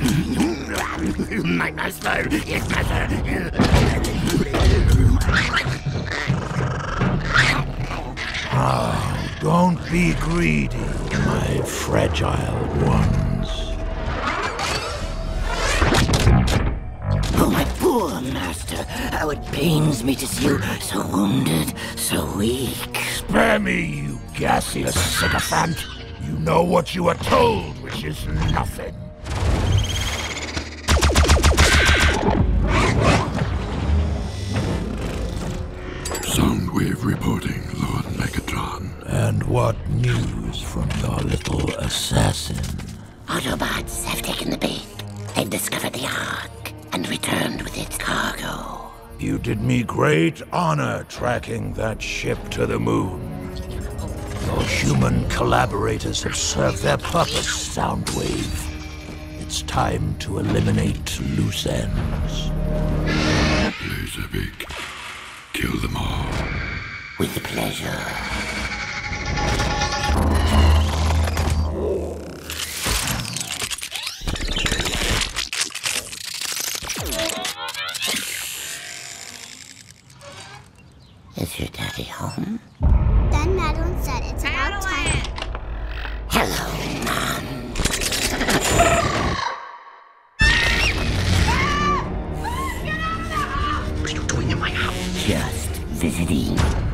My master, yes, master. Don't be greedy, my fragile ones. Oh, my poor master. How it pains me to see you so wounded, so weak. Spare me, you gaseous sycophant. You know what you are told, which is nothing. Soundwave reporting, Lord Megatron. And what news from your little assassin? Autobots have taken the bait. They've discovered the Ark and returned with its cargo. You did me great honor tracking that ship to the moon. Your human collaborators have served their purpose, Soundwave. It's time to eliminate loose ends. Laserbeak. Kill them all. With pleasure. Is your daddy home? Then Madeline said it's about time. Hello, Mom. Ah! Ah! What are you doing in my house? Just visiting.